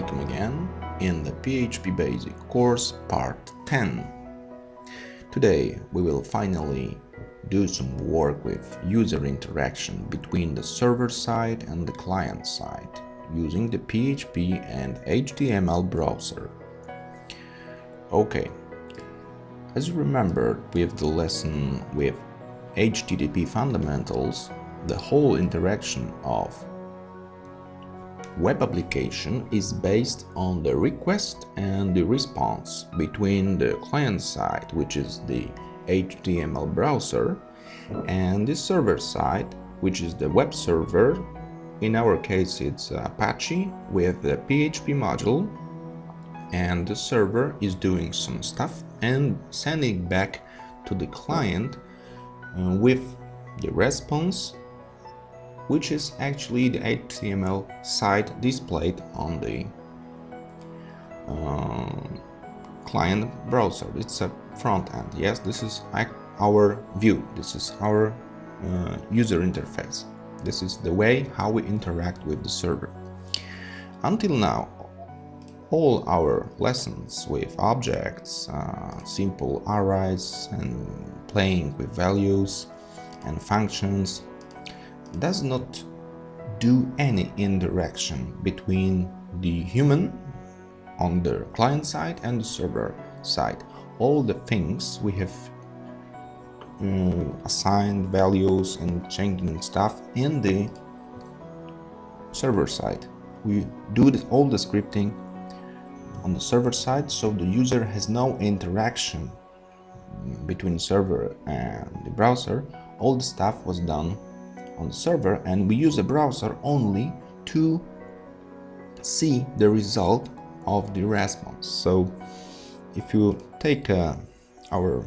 welcome again in the PHP Basic course part 10. Today we will finally do some work with user interaction between the server side and the client side using the PHP and HTML browser. Okay, as you remember with the lesson with HTTP fundamentals, the whole interaction of web application is based on the request and the response between the client side, which is the HTML browser, and the server side, which is the web server. In our case, it's Apache with the PHP module, and the server is doing some stuff and sending back to the client uh, with the response which is actually the HTML site displayed on the uh, client browser. It's a front end. Yes, this is our view. This is our uh, user interface. This is the way how we interact with the server. Until now, all our lessons with objects, uh, simple arrays and playing with values and functions does not do any interaction between the human on the client side and the server side. All the things we have um, assigned values and changing stuff in the server side. We do this, all the scripting on the server side so the user has no interaction between server and the browser. All the stuff was done on the server and we use the browser only to see the result of the response. So if you take uh, our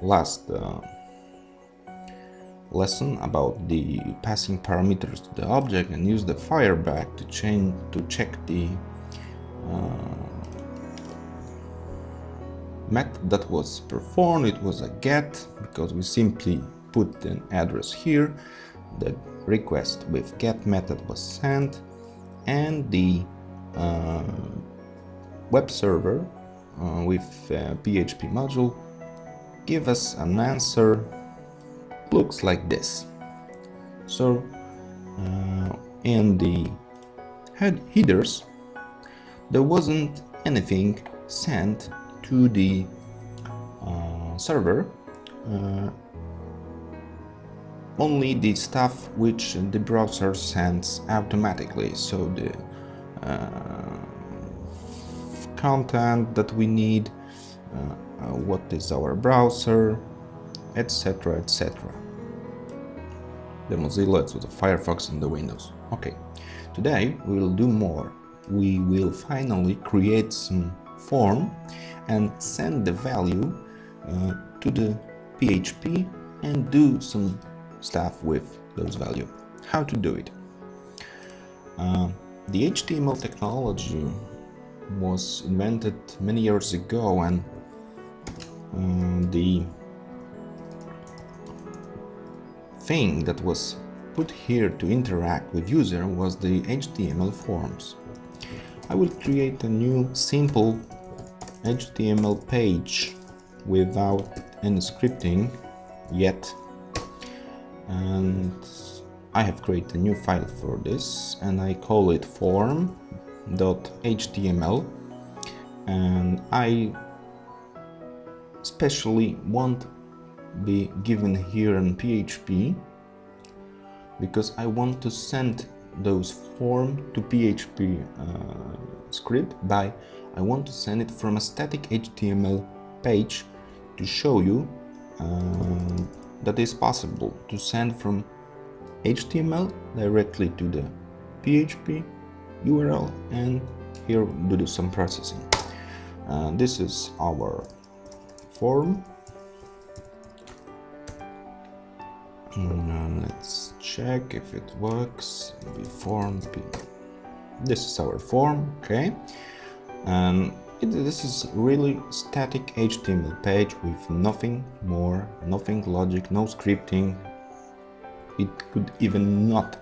last uh, lesson about the passing parameters to the object and use the Firebug to change to check the uh, method that was performed it was a get because we simply put an address here the request with get method was sent and the uh, web server uh, with PHP module give us an answer. Looks like this. So uh, in the head headers there wasn't anything sent to the uh, server uh, only the stuff which the browser sends automatically. So the uh, content that we need uh, uh, what is our browser etc etc the Mozilla it's with the Firefox and the Windows. Okay today we will do more. We will finally create some form and send the value uh, to the PHP and do some stuff with those values. How to do it? Uh, the HTML technology was invented many years ago and uh, the thing that was put here to interact with user was the HTML forms. I will create a new simple HTML page without any scripting yet and I have created a new file for this and I call it form.html and I especially won't be given here in PHP because I want to send those form to PHP uh, script by I want to send it from a static HTML page to show you uh, that is possible to send from HTML directly to the PHP URL and here do some processing. Uh, this is our form. And let's check if it works. Form. This is our form. Okay. And this is really static HTML page with nothing more, nothing logic, no scripting. It could even not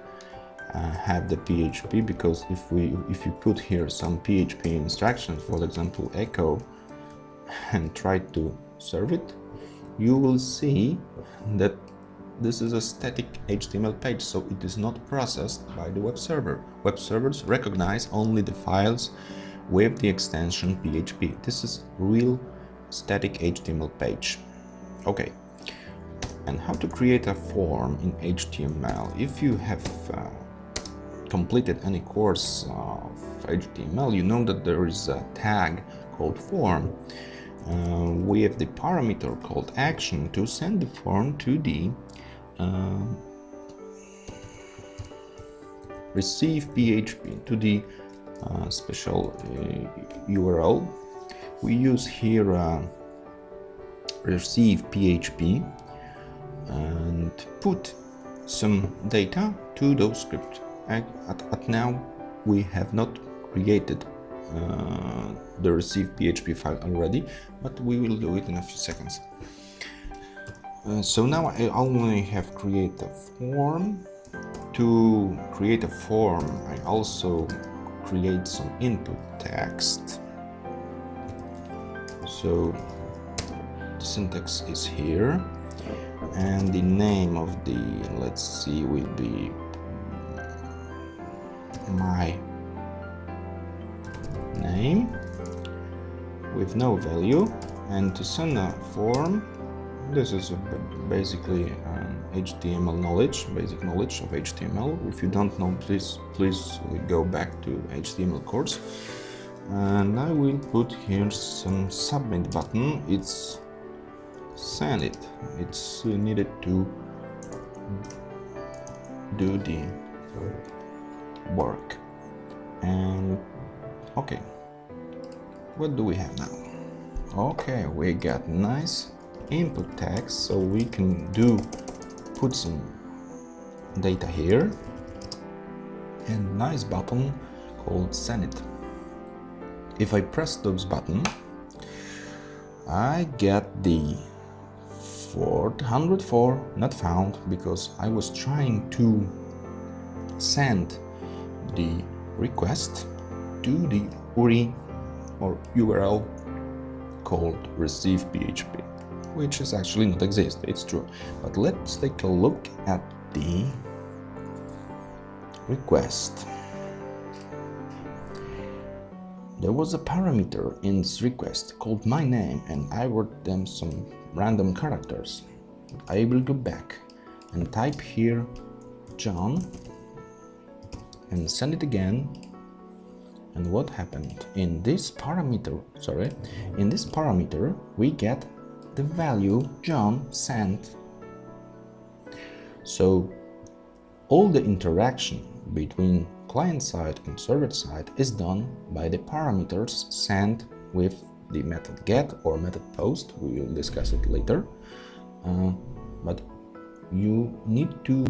uh, have the PHP because if we if you put here some PHP instructions, for example echo, and try to serve it, you will see that this is a static HTML page, so it is not processed by the web server. Web servers recognize only the files with the extension PHP. This is real static HTML page. Okay, and how to create a form in HTML. If you have uh, completed any course of HTML, you know that there is a tag called form. Uh, we have the parameter called action to send the form to the uh, receive PHP to the uh, special URL. We use here uh, receive PHP and put some data to those scripts. At, at now we have not created uh, the receive PHP file already, but we will do it in a few seconds. Uh, so now I only have create a form. To create a form, I also create some input text. So the syntax is here and the name of the let's see will be my name with no value and to send a form this is basically HTML knowledge, basic knowledge of HTML. If you don't know, please please go back to HTML course. And I will put here some submit button. It's send it. It's uh, needed to do the work. And okay, what do we have now? Okay, we got nice input text so we can do put some data here. And nice button called send it if I press those button I get the 404 not found because I was trying to send the request to the URI or URL called receive PHP which is actually not exist, it's true. But let's take a look at the request. There was a parameter in this request called my name and I wrote them some random characters. I will go back and type here John and send it again and what happened in this parameter sorry in this parameter we get the value John sent. So all the interaction between client side and server side is done by the parameters sent with the method get or method post. We will discuss it later. Uh, but you need to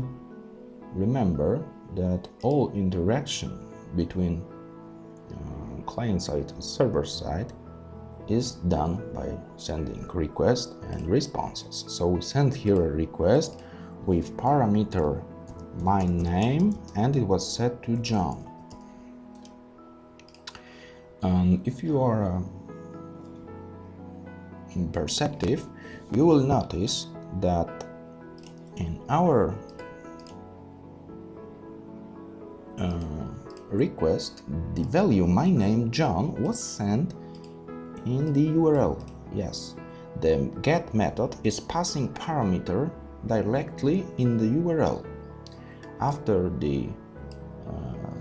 remember that all interaction between uh, client side and server side is done by sending request and responses. So we send here a request with parameter my name and it was set to John. And if you are uh, perceptive, you will notice that in our uh, request, the value my name John was sent in the URL. Yes, the get method is passing parameter directly in the URL. After the uh,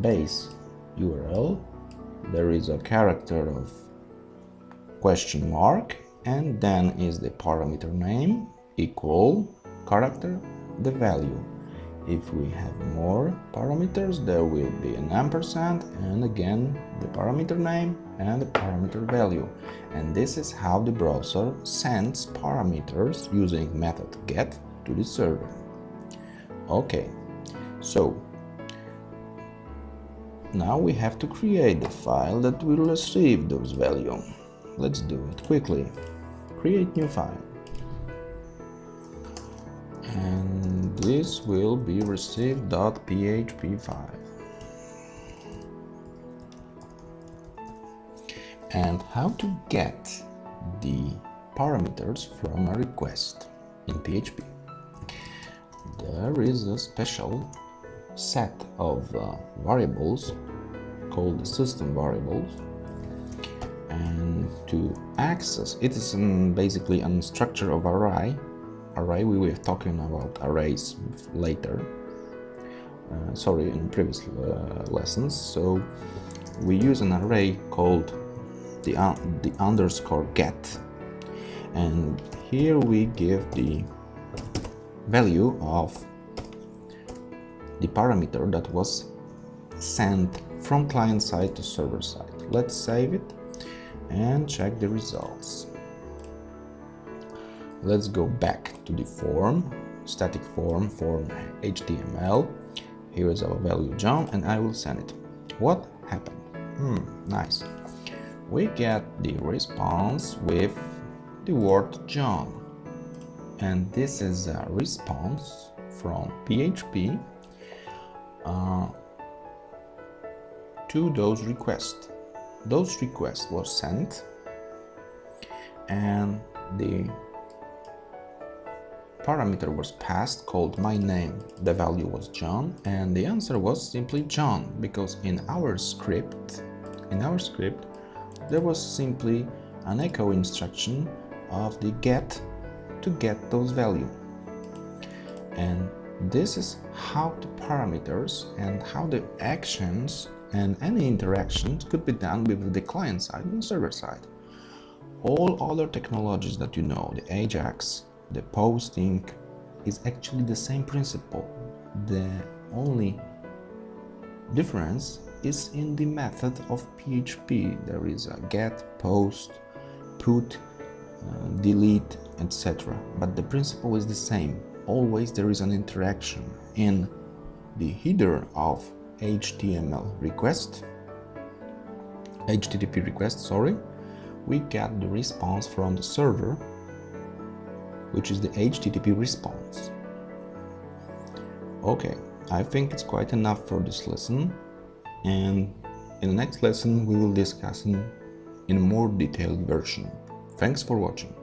base URL, there is a character of question mark and then is the parameter name equal character the value if we have more parameters, there will be an ampersand and again the parameter name and the parameter value. And this is how the browser sends parameters using method get to the server. Okay, so now we have to create the file that will receive those values. Let's do it quickly. Create new file. And this will be receive.php5 and how to get the parameters from a request in PHP. There is a special set of uh, variables called the system variables and to access it is um, basically a structure of array array. We were talking about arrays later. Uh, sorry in previous uh, lessons. So we use an array called the, the underscore get. And here we give the value of the parameter that was sent from client side to server side. Let's save it and check the results let's go back to the form static form form html here is our value john and i will send it what happened hmm nice we get the response with the word John. And this is a response from PHP uh, to those requests. Those requests were sent and the parameter was passed called my name. The value was John and the answer was simply John because in our script, in our script, there was simply an echo instruction of the get to get those value and this is how the parameters and how the actions and any interactions could be done with the client side and server side all other technologies that you know the ajax the posting is actually the same principle the only difference is in the method of PHP. There is a get, post, put, uh, delete, etc. But the principle is the same. Always there is an interaction in the header of HTML request, HTTP request, sorry, we get the response from the server, which is the HTTP response. Okay, I think it's quite enough for this lesson and in the next lesson we will discuss in, in a more detailed version. Thanks for watching.